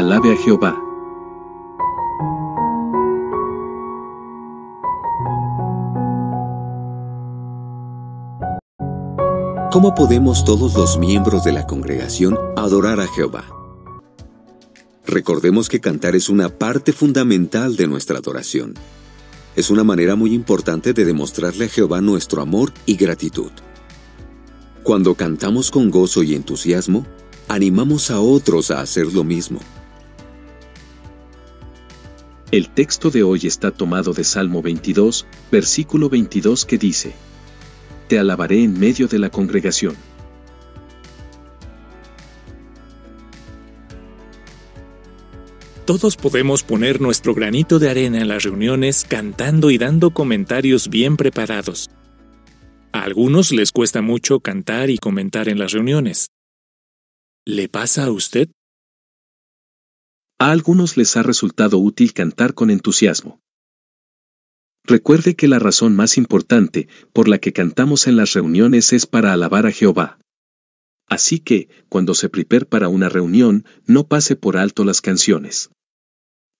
Alabe a Jehová. ¿Cómo podemos todos los miembros de la congregación adorar a Jehová? Recordemos que cantar es una parte fundamental de nuestra adoración. Es una manera muy importante de demostrarle a Jehová nuestro amor y gratitud. Cuando cantamos con gozo y entusiasmo, animamos a otros a hacer lo mismo. El texto de hoy está tomado de Salmo 22, versículo 22 que dice, te alabaré en medio de la congregación. Todos podemos poner nuestro granito de arena en las reuniones cantando y dando comentarios bien preparados. A algunos les cuesta mucho cantar y comentar en las reuniones. ¿Le pasa a usted? A algunos les ha resultado útil cantar con entusiasmo. Recuerde que la razón más importante por la que cantamos en las reuniones es para alabar a Jehová. Así que, cuando se prepare para una reunión, no pase por alto las canciones.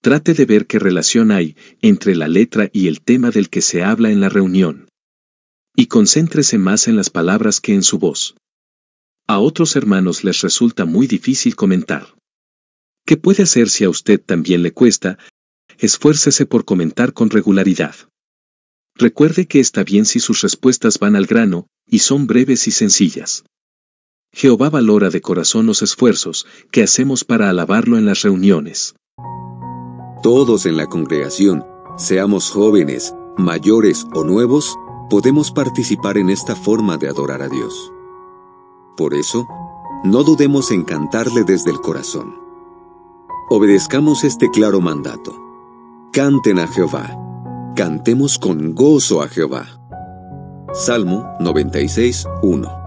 Trate de ver qué relación hay entre la letra y el tema del que se habla en la reunión. Y concéntrese más en las palabras que en su voz. A otros hermanos les resulta muy difícil comentar. ¿Qué puede hacer si a usted también le cuesta? Esfuércese por comentar con regularidad. Recuerde que está bien si sus respuestas van al grano, y son breves y sencillas. Jehová valora de corazón los esfuerzos que hacemos para alabarlo en las reuniones. Todos en la congregación, seamos jóvenes, mayores o nuevos, podemos participar en esta forma de adorar a Dios. Por eso, no dudemos en cantarle desde el corazón. Obedezcamos este claro mandato. Canten a Jehová Cantemos con gozo a Jehová. Salmo 96, 1.